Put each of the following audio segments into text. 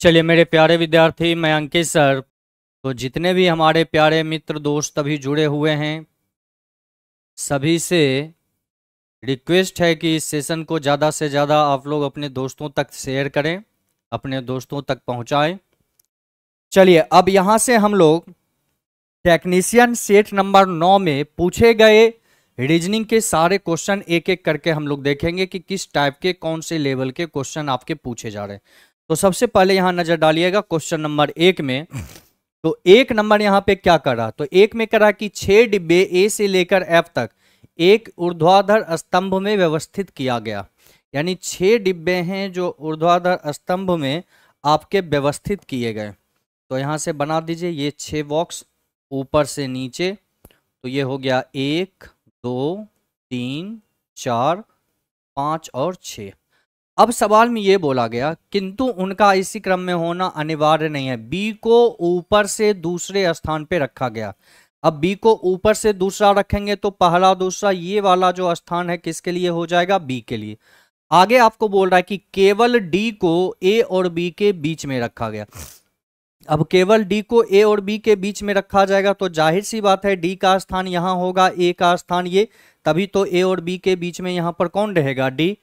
चलिए मेरे प्यारे विद्यार्थी, मैं अंकित सर। तो जितने भी हमारे प्यारे मित्र दोस्त अभी जुड़े हुए हैं, सभी से रिक्वेस्ट है कि इस सेशन को ज़्यादा से ज़्यादा आप लोग अपने दोस्तों तक शेयर करें, अपने दोस्तों तक पहुंचाएँ। चलिए, अब यहाँ से हम लोग टेक्नीशियन सेट नंबर नौ में पूछे गए रीजनिंग के सारे क्वेश्चन एक एक करके हम लोग देखेंगे कि किस टाइप के, कौन से लेवल के क्वेश्चन आपके पूछे जा रहे हैं। तो सबसे पहले यहाँ नज़र डालिएगा क्वेश्चन नंबर एक में। तो एक नंबर यहाँ पे क्या कर? रहा तो एक में करा कि छह डिब्बे ए से लेकर एफ़ तक एक ऊर्ध्वाधर स्तंभ में व्यवस्थित किया गया। यानी छह डिब्बे हैं जो ऊर्ध्वाधर स्तंभ में आपके व्यवस्थित किए गए। तो यहाँ से बना दीजिए ये छह बॉक्स ऊपर से नीचे। तो ये हो गया एक, दो, तीन, चार, पाँच और छ अब सवाल में ये बोला गया, किंतु उनका इसी क्रम में होना अनिवार्य नहीं है। बी को ऊपर से दूसरे स्थान पे रखा गया। अब बी को ऊपर से दूसरा रखेंगे तो पहला दूसरा ये वाला जो स्थान है किसके लिए हो जाएगा? बी के लिए। आगे आपको बोल रहा है कि केवल डी को ए और बी के बीच में रखा गया। अब केवल डी को ए और बी के बीच में रखा जाएगा तो ज़ाहिर सी बात है, डी का स्थान यहाँ होगा, ए का स्थान ये। तभी तो ए और बी के बीच में यहाँ पर कौन रहेगा? डी।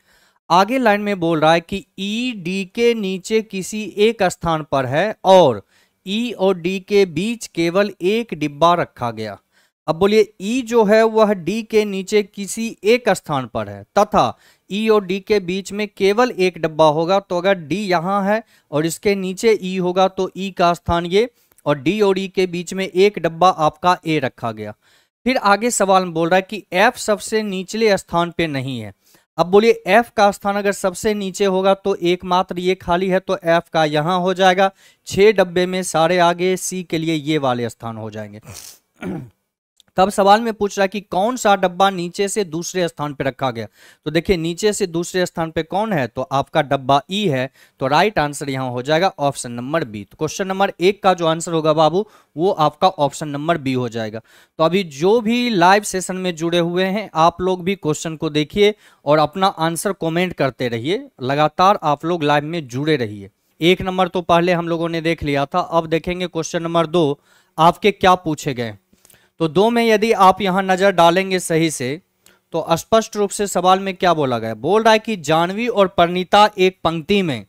आगे लाइन में बोल रहा है कि ई e, डी के नीचे किसी एक स्थान पर है और ई e और डी के बीच केवल एक डिब्बा रखा गया। अब बोलिए ई e जो है वह डी के नीचे किसी एक स्थान पर है। तथा ई और डी के बीच में केवल एक डब्बा होगा तो अगर डी यहाँ है और इसके नीचे ई होगा तो ई का स्थान ये और डी और ई के बीच में एक डब्बा आपका ए रखा गया। फिर आगे सवाल में बोल रहा है कि एफ़ सबसे निचले स्थान पे नहीं है। अब बोलिए एफ़ का स्थान अगर सबसे नीचे होगा तो एकमात्र ये खाली है तो एफ़ का यहाँ हो जाएगा। छह डब्बे में सारे आगे सी के लिए ये वाले स्थान हो जाएँगे। तब सवाल में पूछ रहा है कि कौन सा डब्बा नीचे से दूसरे स्थान पर रखा गया? तो देखिए, नीचे से दूसरे स्थान पर कौन है? तो आपका डब्बा ई है तो राइट आंसर यहाँ हो जाएगा ऑप्शन नंबर बी तो क्वेश्चन नंबर एक का जो आंसर होगा बाबू, वो आपका ऑप्शन नंबर बी हो जाएगा। तो अभी जो भी लाइव सेशन में जुड़े हुए हैं, आप लोग भी क्वेश्चन को देखिए और अपना आंसर कॉमेंट करते रहिए। लगातार आप लोग लाइव में जुड़े रहिए। एक नंबर तो पहले हम लोगों ने देख लिया था, अब देखेंगे क्वेश्चन नंबर दो, आपके क्या पूछे गए? तो दो में यदि आप यहाँ नज़र डालेंगे सही से तो स्पष्ट रूप से सवाल में क्या बोला गया? बोल रहा है कि जानवी और परिणीता एक पंक्ति में।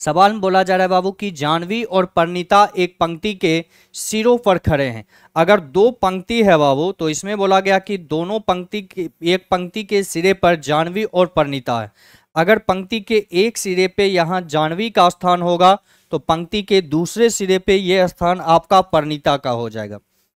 सवाल में बोला जा रहा है बाबू कि जानवी और परिणीता एक पंक्ति के सिरों पर खड़े हैं। अगर दो पंक्ति है बाबू तो इसमें बोला गया कि दोनों पंक्ति के, एक पंक्ति के सिरे पर जानवी और परिणीता है। अगर पंक्ति के एक सिरे पे यहाँ जानवी का स्थान होगा तो पंक्ति के दूसरे सिरे पे यह स्थान आपका परिणीता का हो जाएगा।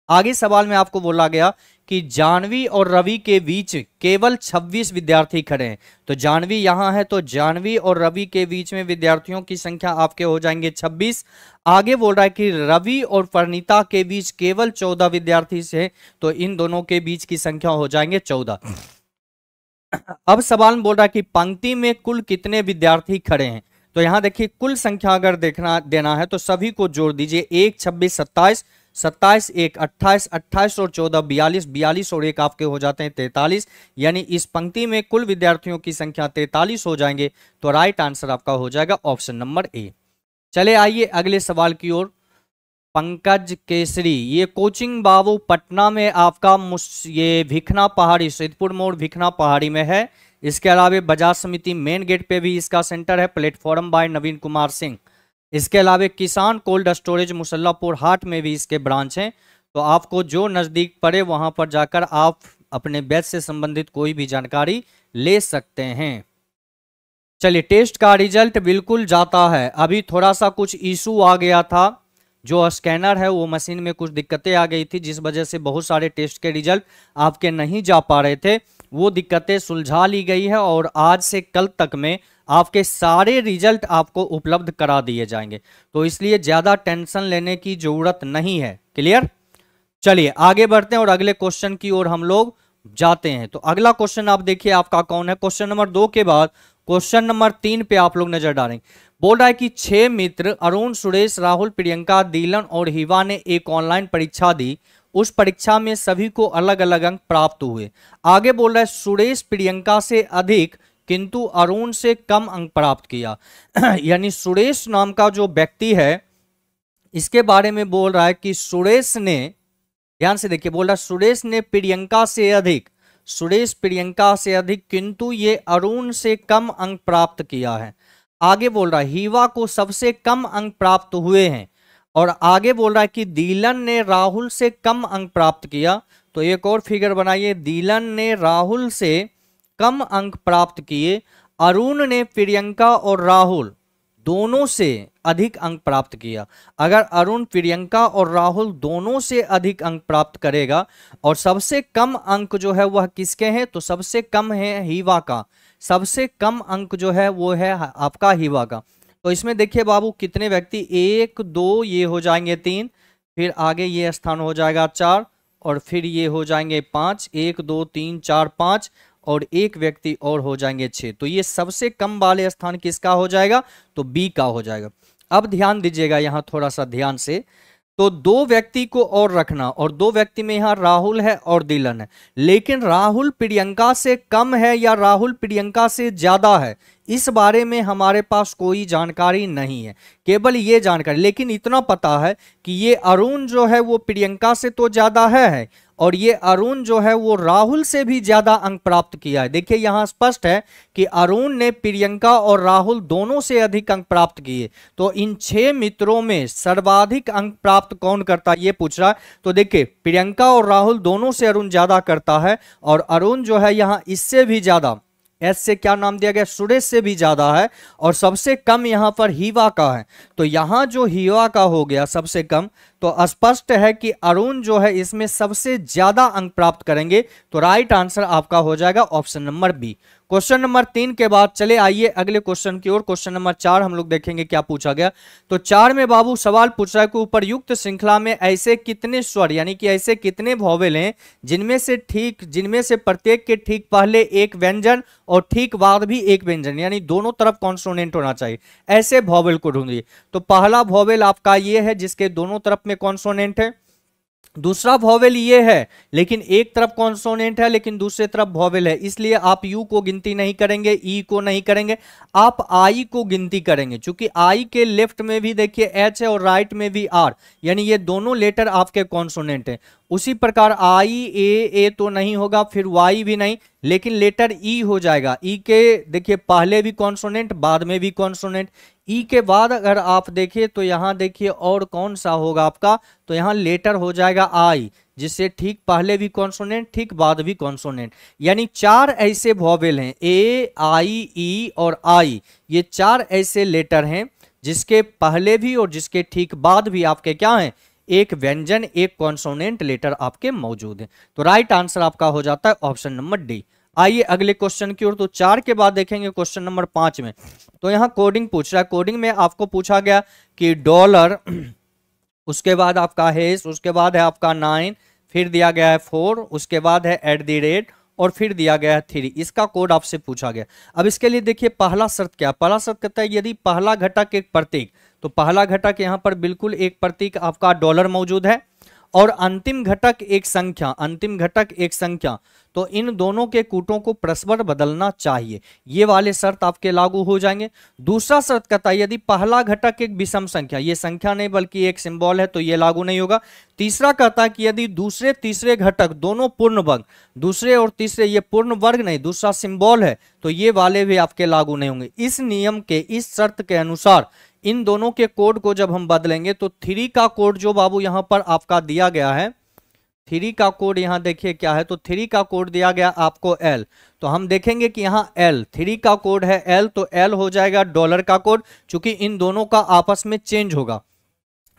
आगे सवाल में आपको बोला गया कि जानवी और रवि के बीच केवल 26 विद्यार्थी खड़े हैं। तो जानवी यहाँ है तो जानवी और रवि के बीच में विद्यार्थियों की संख्या आपके हो जाएँगे 26 आगे बोल रहा है कि रवि और परिणीता के बीच केवल 14 विद्यार्थी से तो इन दोनों के बीच की संख्या हो जाएँगे 14 अब सवाल बोल रहा है कि पंक्ति में कुल कितने विद्यार्थी खड़े हैं? तो यहाँ देखिए, कुल संख्या अगर देखना, देना है तो सभी को जोड़ दीजिए। एक, छब्बीस, सत्ताईस सत्ताईस, एक, अट्ठाईस अट्ठाईस और चौदह, बयालीस बयालीस और एक आपके हो जाते हैं तैतालीस। यानी इस पंक्ति में कुल विद्यार्थियों की संख्या तैतालीस हो जाएँगे तो राइट आंसर आपका हो जाएगा ऑप्शन नंबर ए चले आइए अगले सवाल की ओर। पंकज केसरी, ये कोचिंग बाबू पटना में आपका ये भिखना पहाड़ी, सैदपुर मोड़ भिखना पहाड़ी में है। इसके अलावा बजाज समिति मेन गेट पे भी इसका सेंटर है, प्लेटफॉर्म बाय नवीन कुमार सिंह। इसके अलावा किसान कोल्ड स्टोरेज मुसल्लापुर हाट में भी इसके ब्रांच हैं। तो आपको जो नज़दीक पड़े वहाँ पर जाकर आप अपने बैच से संबंधित कोई भी जानकारी ले सकते हैं। चलिए, टेस्ट का रिज़ल्ट बिल्कुल जाता है। अभी थोड़ा सा कुछ इशू आ गया था। जो स्कैनर है, वो मशीन में कुछ दिक्कतें आ गई थी, जिस वजह से बहुत सारे टेस्ट के रिज़ल्ट आपके नहीं जा पा रहे थे। वो दिक्कतें सुलझा ली गई है और आज से कल तक में आपके सारे रिज़ल्ट आपको उपलब्ध करा दिए जाएँगे। तो इसलिए ज़्यादा टेंशन लेने की ज़रूरत नहीं है। क्लियर चलिए, आगे बढ़ते हैं और अगले क्वेश्चन की ओर हम लोग जाते हैं। तो अगला क्वेश्चन आप देखिए, आपका कौन है? क्वेश्चन नंबर दो के बाद क्वेश्चन नंबर तीन पे आप लोग नज़र डालेंगे बोल रहा है कि छह मित्र, अरुण, सुरेश, राहुल, प्रियंका, दीलन और हिवा ने एक ऑनलाइन परीक्षा दी। उस परीक्षा में सभी को अलग अलग अंक प्राप्त हुए। आगे बोल रहा है, सुरेश, प्रियंका से अधिक किंतु अरुण से कम अंक प्राप्त किया। यानी सुरेश नाम का जो व्यक्ति है, इसके बारे में बोल रहा है कि सुरेश ने, ध्यान से देखिए, बोल रहा है, सुरेश ने प्रियंका से अधिक, सुरेश प्रियंका से अधिक, किंतु ये अरुण से कम अंक प्राप्त किया है। आगे बोल रहा है, हीवा को सबसे कम अंक प्राप्त हुए हैं, और आगे बोल रहा है कि दीलन ने राहुल से कम अंक प्राप्त किया। तो एक और फिगर बनाइए, दीलन ने राहुल से कम अंक प्राप्त किए, अरुण ने प्रियंका और राहुल दोनों से अधिक अंक प्राप्त किया। अगर अरुण प्रियंका और राहुल दोनों से अधिक अंक प्राप्त करेगा और सबसे कम अंक जो है वह किसके हैं तो सबसे कम है हीवा का। सबसे कम अंक जो है वो है आपका हीवा का। तो इसमें देखिए बाबू, कितने व्यक्ति, एक, दो, ये हो जाएँगे तीन, फिर आगे ये स्थान हो जाएगा चार, और फिर ये हो जाएँगे पाँच, एक, दो, तीन, चार, पाँच और एक व्यक्ति और हो जाएँगे छः तो ये सबसे कम वाले स्थान किसका हो जाएगा? तो बी का हो जाएगा। अब ध्यान दीजिएगा यहाँ थोड़ा सा ध्यान से। तो दो व्यक्ति को और रखना और दो व्यक्ति में यहाँ राहुल है और दिलन है। लेकिन राहुल प्रियंका से कम है या राहुल प्रियंका से ज़्यादा है? इस बारे में हमारे पास कोई जानकारी नहीं है। केवल ये जानकारी लेकिन इतना पता है कि ये अरुण जो है वो प्रियंका से तो ज़्यादा है, है। और ये अरुण जो है वो राहुल से भी ज़्यादा अंक प्राप्त किया है। देखिए, यहाँ स्पष्ट है कि अरुण ने प्रियंका और राहुल दोनों से अधिक अंक प्राप्त किए। तो इन छह मित्रों में सर्वाधिक अंक प्राप्त कौन करता है, ये पूछ रहा है। तो देखिए, प्रियंका और राहुल दोनों से अरुण ज़्यादा करता है और अरुण जो है यहाँ इससे भी ज़्यादा एस से क्या नाम दिया गया? सुरेश से भी ज़्यादा है और सबसे कम यहाँ पर हीवा का है। तो यहाँ जो हीवा का हो गया सबसे कम तो स्पष्ट है कि अरुण जो है इसमें सबसे ज़्यादा अंक प्राप्त करेंगे। तो राइट आंसर आपका हो जाएगा option number B question number तीन के बाद चले आइए अगले क्वेश्चन की ओर। क्वेश्चन नंबर चार हम लोग देखेंगे क्या पूछा गया। तो चार में बाबू सवाल पूछ रहा है कि ऊपर युक्त श्रृंखला में ऐसे कितने स्वर, यानी कि ऐसे कितने भौवेल हैं, जिनमें से ठीक, जिनमें से प्रत्येक के ठीक पहले एक व्यंजन और ठीक बाद भी एक व्यंजन, यानी दोनों तरफ़ कॉन्सोनेंट होना चाहिए। ऐसे भौवेल को ढूंढिए। तो पहला भौवेल आपका ये है, जिसके दोनों तरफ़ में कॉन्सोनेंट है। दूसरा भॉवेल ये है, लेकिन एक तरफ़ कॉन्सोनेंट है, लेकिन दूसरे तरफ़ भॉवेल है। इसलिए आप यू को गिनती नहीं करेंगे ई को नहीं करेंगे, आप आई को गिनती करेंगे। क्योंकि आई के लेफ़्ट में भी देखिए एच है और राइट में भी आर यानी ये दोनों लेटर आपके कॉन्सोनेंट है। उसी प्रकार आई, ए ए तो नहीं होगा, फिर वाई भी नहीं, लेकिन लेटर ई e हो जाएगा। ई e के, देखिए, पहले भी कॉन्सोनेंट बाद में भी कॉन्सोनेंट ई e के बाद अगर आप देखिए तो यहाँ देखिए, और कौन सा होगा आपका? तो यहाँ लेटर हो जाएगा आई, जिससे ठीक पहले भी कॉन्सोनेंट ठीक बाद भी कॉन्सोनेंट यानी चार ऐसे वॉवेल हैं, ए, आई, ई और आई। ये चार ऐसे लेटर हैं, जिसके पहले भी और जिसके ठीक बाद भी आपके क्या हैं? एक व्यंजन, एक कॉन्सोनेंट लेटर आपके मौजूद है। तो राइट आंसर आपका हो जाता है ऑप्शन नंबर डी आइए अगले क्वेश्चन की ओर तो चार के बाद देखेंगे क्वेश्चन नंबर पाँच में। तो यहाँ कोडिंग पूछ रहा है। कोडिंग में आपको पूछा गया कि डॉलर उसके बाद आपका हेस उसके बाद है आपका नाइन फिर दिया गया है फोर उसके बाद है एट दी रेट और फिर दिया गया है थ्री इसका कोड आपसे पूछा गया। अब इसके लिए देखिए पहला शर्त क्या? पहला शर्त कहता है यदि पहला घटक एक प्रतीक तो पहला घटक यहाँ पर बिल्कुल एक प्रतीक आपका डॉलर मौजूद है और अंतिम घटक एक संख्या, अंतिम घटक एक संख्या। तो इन दोनों के कूटों को परस्पर बदलना चाहिए। ये वाले शर्त आपके लागू हो जाएँगे। दूसरा शर्त कहता है यदि पहला घटक एक विषम संख्या, ये संख्या नहीं बल्कि एक सिंबल है तो ये लागू नहीं होगा। तीसरा कहता है कि यदि दूसरे, तीसरे घटक दोनों पूर्ण वर्ग दूसरे और तीसरे ये पूर्ण वर्ग नहीं, दूसरा सिंबल है तो ये वाले भी आपके लागू नहीं होंगे। इस नियम के, इस शर्त के अनुसार इन दोनों के कोड को जब हम बदलेंगे तो थ्री का कोड जो बाबू यहाँ पर आपका दिया गया है थ्री का कोड यहाँ देखिए क्या है तो थ्री का कोड दिया गया आपको एल तो हम देखेंगे कि यहाँ एल थ्री का कोड है एल तो एल हो जाएगा डॉलर का कोड, चूँकि इन दोनों का आपस में चेंज होगा।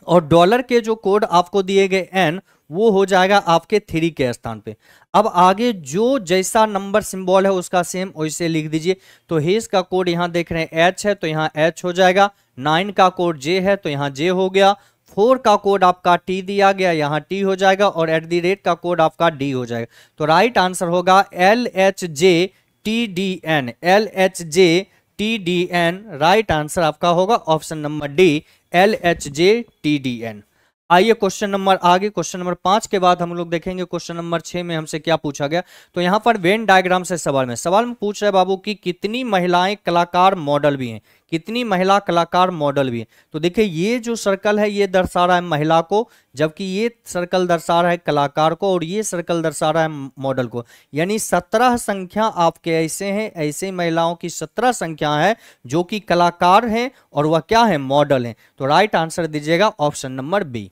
और डॉलर के जो कोड आपको दिए गए एन वो हो जाएगा आपके थ्री के स्थान पे। अब आगे जो जैसा नंबर सिंबल है उसका सेम वैसे लिख दीजिए। तो हेज का कोड यहाँ देख रहे हैं एच है तो यहाँ एच हो जाएगा। नाइन का कोड जे है तो यहाँ जे हो गया। फोर का कोड आपका टी दिया गया, यहाँ टी हो जाएगा और एट दी रेट का कोड आपका डी हो जाएगा। तो राइट आंसर होगा L H J T D N L H J T D N right answer आपका होगा option number D L H J T D N आइए क्वेश्चन नंबर, आगे क्वेश्चन नंबर पाँच के बाद हम लोग देखेंगे क्वेश्चन नंबर छह में हमसे क्या पूछा गया। तो यहाँ पर वेन डायग्राम से सवाल में सवाल में पूछ रहे बाबू कि कितनी महिलाएँ कलाकार मॉडल भी हैं? कितनी महिला कलाकार मॉडल भी है? तो देखिए, ये जो सर्कल है, ये दर्शा रहा है महिला को, जबकि ये सर्कल दर्शा रहा है कलाकार को, और ये सर्कल दर्शा रहा है मॉडल को। यानी सत्रह संख्या आपके ऐसे हैं, ऐसे महिलाओं की सत्रह संख्या है, जो कि कलाकार हैं, और वह क्या है? मॉडल हैं। तो राइट आंसर दीजिएगा ऑप्शन नंबर बी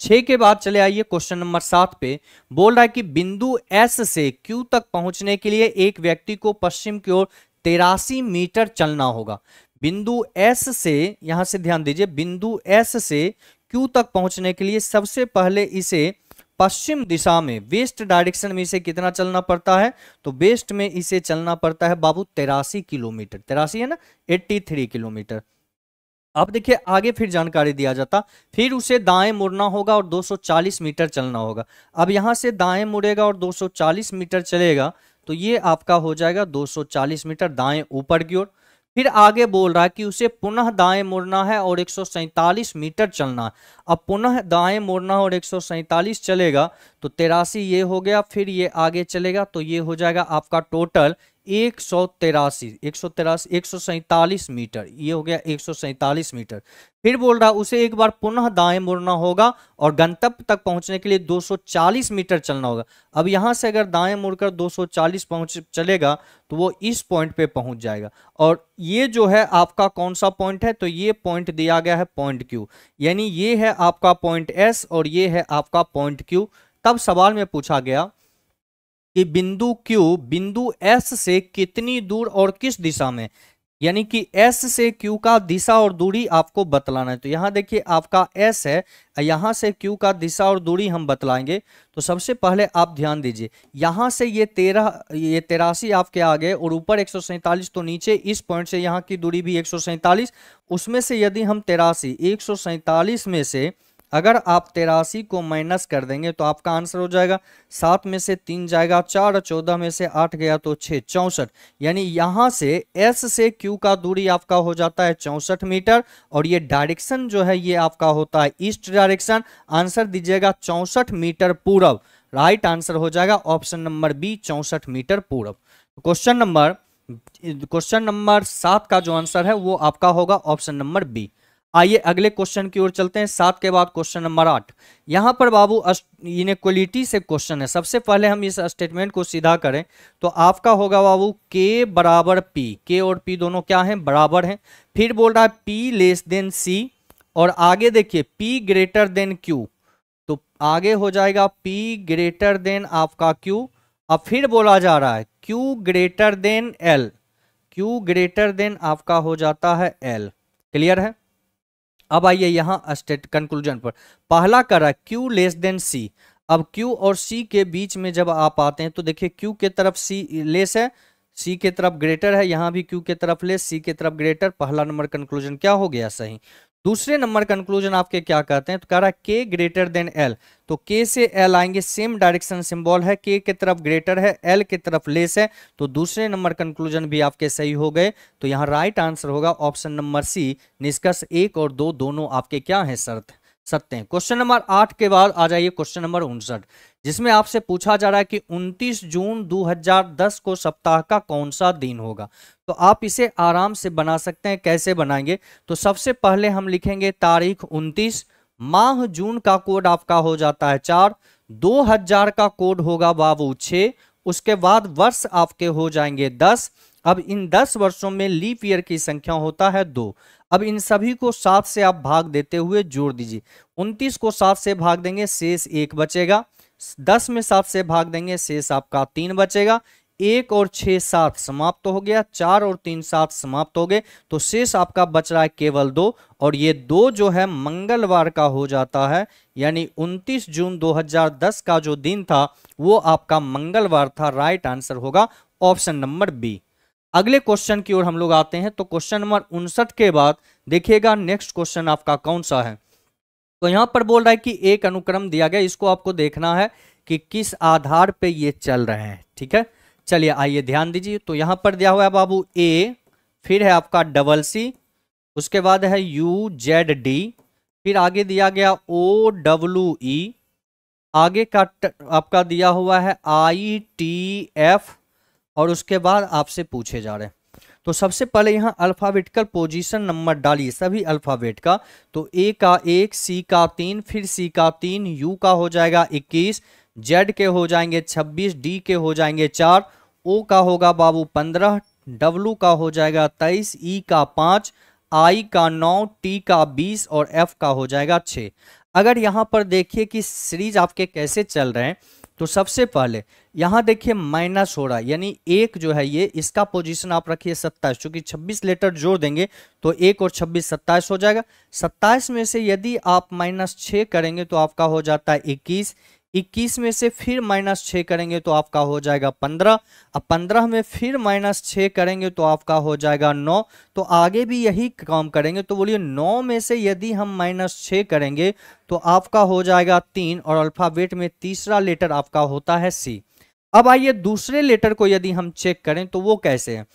छह के बाद चले आइए क्वेश्चन नंबर सात पे। बोल रहा है कि बिंदु एस से क्यू तक पहुँचने के लिए एक व्यक्ति को पश्चिम की ओर तेरासी मीटर चलना होगा। बिंदु एस से, यहाँ से ध्यान दीजिए, बिंदु एस से क्यू तक पहुँचने के लिए सबसे पहले इसे पश्चिम दिशा में, वेस्ट डायरेक्शन में इसे कितना चलना पड़ता है? तो वेस्ट में इसे चलना पड़ता है बाबू तेरासी किलोमीटर। तेरासी है ना? 83 किलोमीटर। अब देखिए, आगे फिर जानकारी दिया जाता। फिर उसे दाएँ मुड़ना होगा और 240 मीटर चलना होगा। अब यहाँ से दाएँ मुड़ेगा और 240 मीटर चलेगा तो ये आपका हो जाएगा 240 मीटर दाएँ ऊपर की ओर। फिर आगे बोल रहा है कि उसे पुनः दाएँ मुड़ना है और एक मीटर चलना है। अब पुनः दाएँ मुड़ना और एक चलेगा तो तेरासी ये हो गया, फिर ये आगे चलेगा तो ये हो जाएगा आपका टोटल एक सौ तिरासी, एक सौ तिरासी, एक सौ सैतालीस मीटर, ये हो गया एक सौ सैतालीस मीटर। फिर बोल रहा, उसे एक बार पुनः दाएँ मुड़ना होगा और गंतव्य तक पहुँचने के लिए 240 मीटर चलना होगा। अब यहाँ से अगर दाएँ मुड़कर 240 पहुँच चलेगा तो वो इस पॉइंट पे पहुँच जाएगा। और ये जो है आपका कौन सा पॉइंट है? तो ये पॉइंट दिया गया है पॉइंट क्यू यानी ये है आपका पॉइंट एस और ये है आपका पॉइंट क्यू तब सवाल में पूछा गया कि बिंदु क्यू, बिंदु एस से कितनी दूर और किस दिशा में? यानी कि एस से क्यू का दिशा और दूरी आपको बतलाना है। तो यहाँ देखिए, आपका एस है, यहाँ से क्यू का दिशा और दूरी हम बतलाएँगे। तो सबसे पहले आप ध्यान दीजिए, यहाँ से ये तेरह, ये तेरासी आपके आगे और ऊपर एक तो नीचे इस पॉइंट से यहाँ की दूरी भी एक उसमें से यदि हम तेरासी, एक में से अगर आप तेरासी को माइनस कर देंगे तो आपका आंसर हो जाएगा सात में से तीन जाएगा, चार, चौदह में से आठ गया तो छः चौंसठ। यानी यहाँ से एस से क्यू का दूरी आपका हो जाता है चौंसठ मीटर और ये डायरेक्शन जो है, ये आपका होता है ईस्ट डायरेक्शन। आंसर दीजिएगा चौंसठ मीटर पूरब। राइट आंसर हो जाएगा ऑप्शन नंबर बी, चौंसठ मीटर पूरब। क्वेश्चन नंबर क्वेश्चन नंबर सात का जो आंसर है, वो आपका होगा ऑप्शन नंबर बी। आइए अगले क्वेश्चन की ओर चलते हैं। सात के बाद क्वेश्चन नंबर आठ। यहाँ पर बाबू इनक्वलिटी से क्वेश्चन है। सबसे पहले हम इस स्टेटमेंट को सीधा करें। तो आपका होगा बाबू के बराबर पी के और पी दोनों क्या हैं? बराबर हैं। फिर बोल रहा है पी लेस देन सी और आगे देखिए पी ग्रेटर देन क्यू तो आगे हो जाएगा पी ग्रेटर देन आपका क्यू अब फिर बोला जा रहा है Q greater than L Q greater than आपका हो जाता है एल क्लियर है? अब आइए यहाँ स्टेट कंक्लूजन पर। पहला कर क्यू लेस देन सी अब क्यू और सी के बीच में जब आप आते हैं तो देखिए क्यू के तरफ़ सी लेस है सी के तरफ़ ग्रेटर है, यहाँ भी क्यू के तरफ़ लेस सी के तरफ़ ग्रेटर पहला नंबर कंक्लूजन क्या हो गया सही? दूसरे नंबर कंक्लूजन आपके क्या कहते हैं? तो कह रहा है के ग्रेटर देन एल तो के से एल आएँगे सेम डायरेक्शन सिंबल है। के की तरफ़ ग्रेटर है एल की तरफ़ लेस है। तो दूसरे नंबर कंक्लूजन भी आपके सही हो गए। तो यहाँ राइट आंसर होगा ऑप्शन नंबर सी निष्कर्ष एक और दो, दोनों आपके क्या है, शर्त सत्य क्वेश्चन नंबर आठ के बाद आ जाइए क्वेश्चन नंबर उनसठ। जिसमें आपसे पूछा जा रहा है कि 29 जून 2010 को सप्ताह का कौन सा दिन होगा? तो आप इसे आराम से बना सकते हैं। कैसे बनाएँगे? तो सबसे पहले हम लिखेंगे तारीख 29 माह जून का कोड आपका हो जाता है चार। 2000 का कोड होगा बाबू छ। उसके बाद वर्ष आपके हो जाएँगे दस। अब इन दस वर्षों में लीप ईयर की संख्या होता है दो। अब इन सभी को सात से आप भाग देते हुए जोड़ दीजिए। उनतीस को सात से भाग देंगे, शेष एक बचेगा। दस में सात से भाग देंगे शेष आपका तीन बचेगा। एक और छह सात समाप्त हो गया, चार और तीन सात समाप्त हो गए तो शेष आपका बच रहा है केवल दो, और ये दो जो है मंगलवार का हो जाता है, यानी 29 जून 2010 का जो दिन था, वो आपका मंगलवार था राइट आंसर होगा ऑप्शन नंबर बी अगले क्वेश्चन की ओर हम लोग आते हैं तो क्वेश्चन नंबर उनसठ के बाद देखिएगा नेक्स्ट क्वेश्चन आपका कौन सा है। तो यहाँ पर बोल रहा है कि एक अनुक्रम दिया गया, इसको आपको देखना है कि किस आधार पे ये चल रहे हैं, ठीक है? चलिए आइए ध्यान दीजिए। तो यहाँ पर दिया हुआ है बाबू ए फिर है आपका डबल सी उसके बाद है यू जेड डी फिर आगे दिया गया ओ डब्ल्यू ई आगे का आपका दिया हुआ है आई टी एफ़ और उसके बाद आपसे पूछे जा रहे हैं। तो सबसे पहले यहाँ अल्फ़ाबेटिकल पोजीशन नंबर डालिए, सभी अल्फ़ाबेट का। तो ए का एक सी का तीन, फिर सी का तीन यू का हो जाएगा इक्कीस जेड के हो जाएँगे छब्बीस डी के हो जाएँगे चार ओ का होगा बाबू पंद्रह डब्लू का हो जाएगा तेईस ई का पाँच आई का नौ टी का बीस और एफ़ का हो जाएगा छः। अगर यहाँ पर देखिए कि सीरीज़ आपके कैसे चल रहे हैं तो सबसे पहले, यहाँ देखिए माइनस हो रहा यानी एक जो है ये, इसका पोजीशन आप रखिए सत्ताईस क्योंकि छब्बीस लेटर जोड़ देंगे तो एक और छब्बीस सत्ताईस हो जाएगा। सत्ताईस में से यदि आप माइनस छ करेंगे तो आपका हो जाता है इक्कीस। इक्कीस में से फिर माइनस छः करेंगे तो आपका हो जाएगा पंद्रह। अब पंद्रह में फिर माइनस छः करेंगे तो आपका हो जाएगा नौ। तो आगे भी यही काम करेंगे। तो बोलिए, नौ में से यदि हम माइनस छः करेंगे तो आपका हो जाएगा तीन और अल्फ़ाबेट में तीसरा लेटर आपका होता है सी। अब आइए दूसरे लेटर को यदि हम चेक करें तो वो कैसे है?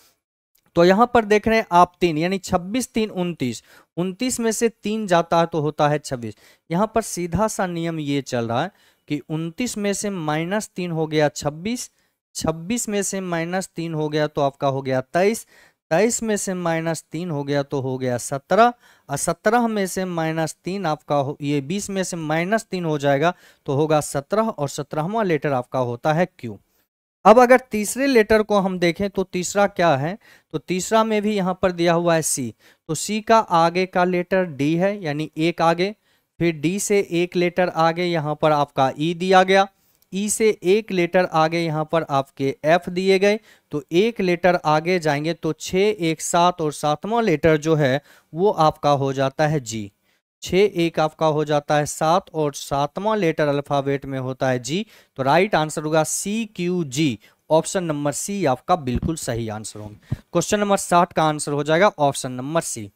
तो यहाँ पर देख रहे हैं आप तीन, यानी छब्बीस, तीन, उनतीस। उनतीस में से तीन जाता है तो होता है छब्बीस। यहाँ पर सीधा सा नियम ये चल रहा है कि 29 में से माइनस तीन हो गया 26 26 में से माइनस तीन हो गया तो आपका हो गया 23 तेईस में से माइनस तीन हो गया तो हो गया सत्रह, और सत्रह में से माइनस तीन आपका ये बीस में से माइनस तीन हो जाएगा तो होगा सत्रह, और सत्रहवा लेटर आपका होता है क्यू। अब अगर तीसरे लेटर को हम देखें तो तीसरा क्या है? तो तीसरा में भी यहाँ पर दिया हुआ है सी। तो सी का आगे का लेटर डी है, यानी एक आगे फिर डी से एक लेटर आगे यहाँ पर आपका ई दिया गया। ई से एक लेटर आगे यहाँ पर आपके एफ़ दिए गए। तो एक लेटर आगे जाएँगे तो छः, एक, सात और सातवां लेटर जो है वो आपका हो जाता है जी। छः, एक आपका हो जाता है सात और सातवां लेटर अल्फ़ाबेट में होता है जी। तो राइट आंसर होगा C, Q, G. Option number C आपका बिल्कुल सही आंसर होगा। क्वेश्चन नंबर साठ का आंसर हो जाएगा ऑप्शन नंबर सी।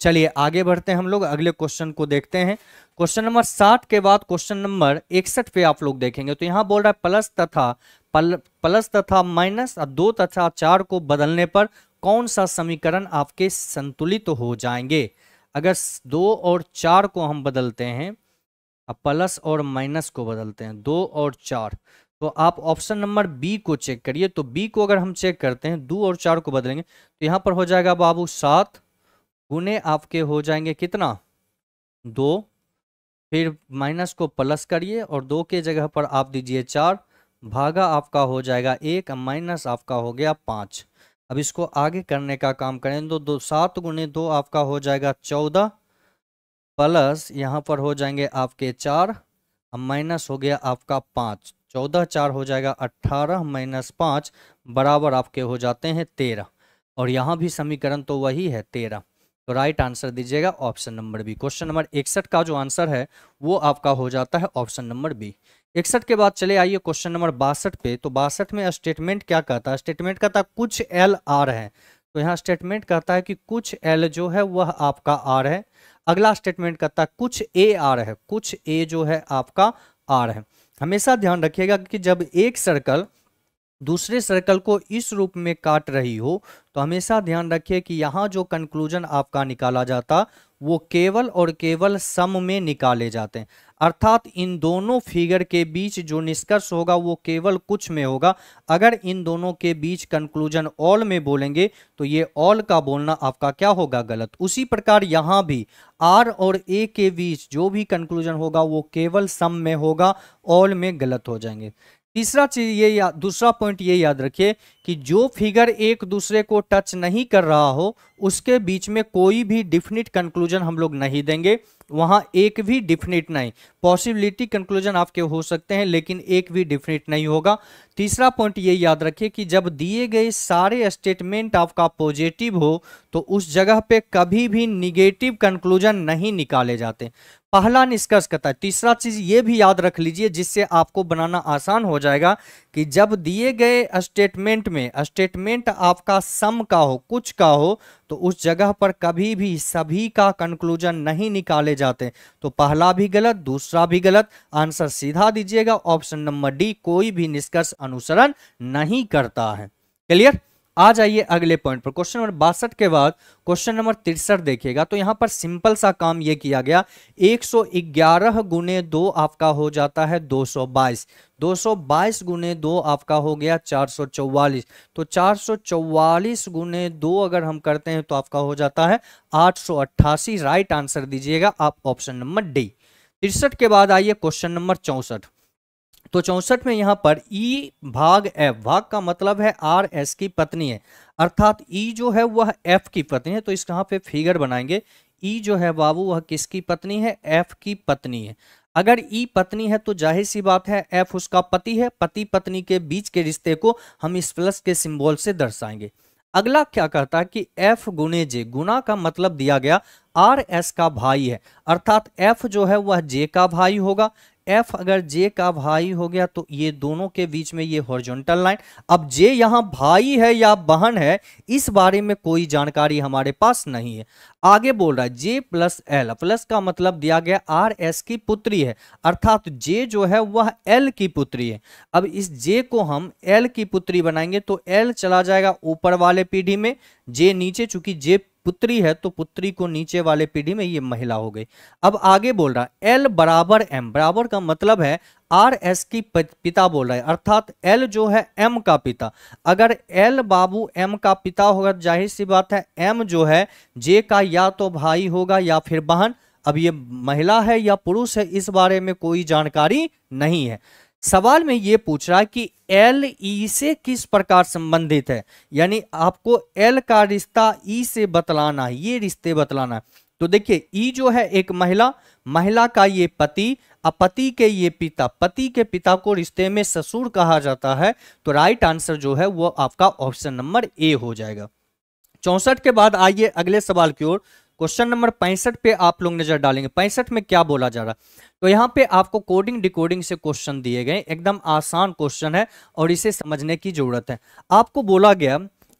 चलिए आगे बढ़ते हैं हम लोग अगले क्वेश्चन को देखते हैं। क्वेश्चन नंबर साठ के बाद क्वेश्चन नंबर इकसठ पे आप लोग देखेंगे। तो यहाँ बोल रहा है प्लस तथा पल, प्लस तथा माइनस और दो तथा चार को बदलने पर कौन सा समीकरण आपके संतुलित तो हो जाएँगे? अगर दो और चार को हम बदलते हैं अब प्लस और माइनस को बदलते हैं दो और चार। तो आप ऑप्शन नंबर बी को चेक करिए। तो बी को अगर हम चेक करते हैं दो और चार को बदलेंगे तो यहाँ पर हो जाएगा बाबू सात गुने आपके हो जाएँगे कितना? दो। फिर माइनस को प्लस करिए और दो के जगह पर आप दीजिए चार। भागा आपका हो जाएगा एक, माइनस आपका हो गया पाँच। अब इसको आगे करने का काम करें तो दो, सात गुने दो आपका हो जाएगा चौदह। प्लस यहाँ पर हो जाएँगे आपके चार। माइनस हो गया आपका पाँच। चौदह चार हो जाएगा अट्ठारह, माइनस पाँच बराबर आपके हो जाते हैं तेरह। और यहाँ भी समीकरण तो वही है तेरह। तो राइट आंसर दीजिएगा option number B question number इकसठ का जो आंसर है, वो आपका हो जाता है ऑप्शन नंबर बी इकसठ के बाद चले आइए क्वेश्चन नंबर बासठ पे। तो बासठ में स्टेटमेंट क्या कहता है? स्टेटमेंट कहता है कुछ एल आर है। तो यहाँ स्टेटमेंट कहता है कि कुछ एल जो है, वह आपका आर है। अगला स्टेटमेंट कहता है कुछ ए आर है। कुछ ए जो है, आपका आर है। हमेशा ध्यान रखिएगा कि जब एक सर्कल दूसरे सर्कल को इस रूप में काट रही हो तो हमेशा ध्यान रखिए कि यहाँ जो कंक्लूजन आपका निकाला जाता, वो केवल और केवल सम में निकाले जाते हैं। अर्थात इन दोनों फिगर के बीच जो निष्कर्ष होगा, वो केवल कुछ में होगा। अगर इन दोनों के बीच कंक्लूजन ऑल में बोलेंगे तो ये ऑल का बोलना आपका क्या होगा गलत? उसी प्रकार यहाँ भी आर और ए के बीच जो भी कंक्लूजन होगा, वो केवल सम में होगा ऑल में गलत हो जाएँगे। तीसरा चीज़ ये या, दूसरा पॉइंट ये याद रखिए कि जो फिगर एक दूसरे को टच नहीं कर रहा हो उसके बीच में कोई भी डिफिनिट कंक्लूजन हम लोग नहीं देंगे। वहाँ एक भी डिफिनिट नहीं। पॉसिबिलिटी कंक्लूजन आपके हो सकते हैं, लेकिन एक भी डिफिनिट नहीं होगा। तीसरा पॉइंट ये याद रखिए कि जब दिए गए सारे स्टेटमेंट आपका पॉजिटिव हो तो उस जगह पे कभी भी निगेटिव कंक्लूजन नहीं निकाले जाते। पहला निष्कर्ष कहता है। तीसरा चीज़ ये भी याद रख लीजिए, जिससे आपको बनाना आसान हो जाएगा कि जब दिए गए स्टेटमेंट में स्टेटमेंट आपका सम का हो, कुछ का हो तो उस जगह पर कभी भी सभी का कंक्लूजन नहीं निकाले जाते। तो पहला भी गलत, दूसरा भी गलत। आंसर सीधा दीजिएगा। ऑप्शन नंबर डी कोई भी निष्कर्ष अनुसरण नहीं करता है। क्लियर आ जाइए अगले पॉइंट पर। क्वेश्चन नंबर बासठ के बाद क्वेश्चन नंबर तिरसठ देखिएगा। तो यहाँ पर सिंपल सा काम ये किया गया। 111 सौ गुने दो आपका हो जाता है 222 222 गुने दो आपका हो गया 444 तो 444 गुने दो अगर हम करते हैं तो आपका हो जाता है 888 राइट आंसर दीजिएगा आप ऑप्शन नंबर डी तिरसठ के बाद आइए क्वेश्चन नंबर चौसठ। तो चौसठ में यहाँ पर ई भाग एफ़, भाग का मतलब है आर एस की पत्नी है। अर्थात ई जो है वह एफ़ की पत्नी है तो इस यहाँ पे फिगर बनाएँगे। ई जो है बाबू, वह किसकी पत्नी है? एफ़ की पत्नी है। अगर ई पत्नी है तो ज़ाहिर सी बात है, एफ़ उसका पति है। पति पत्नी के बीच के रिश्ते को हम इस प्लस के सिंबल से दर्शाएँगे। अगला क्या कहता है कि एफ़ गुणे जे, गुना का मतलब दिया गया आर एस का भाई है। अर्थात एफ़ जो है वह जे का भाई होगा। एफ़ अगर जे का भाई हो गया तो ये दोनों के बीच में ये हॉरिजॉन्टल लाइन अब जे यहाँ भाई है या बहन है, इस बारे में कोई जानकारी हमारे पास नहीं है। आगे बोल रहा है, जे प्लस एल। प्लस का मतलब दिया गया आर एस की पुत्री है। अर्थात जे जो है वह एल की पुत्री है। अब इस जे को हम एल की पुत्री बनाएँगे तो एल चला जाएगा ऊपर वाले पीढ़ी में। जे नीचे, चूँकि जे पुत्री है तो पुत्री को नीचे वाले पीढ़ी में ये महिला हो गई। अब आगे बोल रहा है, एल बराबर एम। बराबर का मतलब है, आर एस की पिता बोल रहा है, अर्थात एल जो है, एम का पिता। अगर एल बाबू एम का पिता होगा ज़ाहिर सी बात है, एम जो है, जे का या तो भाई होगा या फिर बहन। अब ये महिला है या पुरुष है, इस बारे में कोई जानकारी नहीं है। सवाल में ये पूछ रहा है कि एल ई से किस प्रकार संबंधित है? यानी आपको एल का रिश्ता ई से बतलाना है, ये रिश्ते बतलाना है। तो देखिए ई जो है एक महिला महिला का ये पति पति के ये पिता, पति के पिता को रिश्ते में ससुर कहा जाता है तो राइट आंसर जो है वो आपका ऑप्शन नंबर ए हो जाएगा। चौसठ के बाद आइए अगले सवाल की ओर। क्वेश्चन नंबर पैंसठ पे आप लोग नज़र डालेंगे। पैंसठ में क्या बोला जा रहा है? तो यहाँ पे आपको कोडिंग डिकोडिंग से क्वेश्चन दिए गए। एकदम आसान क्वेश्चन है और इसे समझने की ज़रूरत है। आपको बोला गया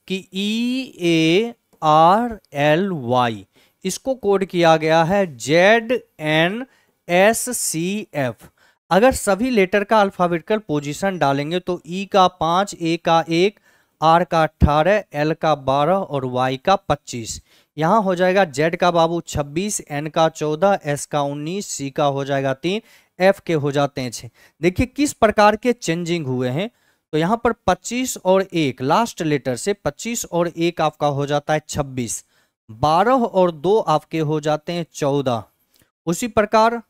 कि E A R L Y इसको कोड किया गया है Z N S C F अगर सभी लेटर का अल्फाबेटिकल पोजीशन डालेंगे तो ई e का पाँच ए का एक आर का अट्ठारह एल का बारह और वाई का पच्चीस। यहाँ हो जाएगा जेड का बाबू 26 एन का 14 एस का 19 सी का हो जाएगा तीन, एफ़ के हो जाते हैं छः देखिए किस प्रकार के चेंजिंग हुए हैं? तो यहाँ पर 25 और एक, लास्ट लेटर से 25 और एक आपका हो जाता है 26 12 और दो आपके हो जाते हैं 14 उसी प्रकार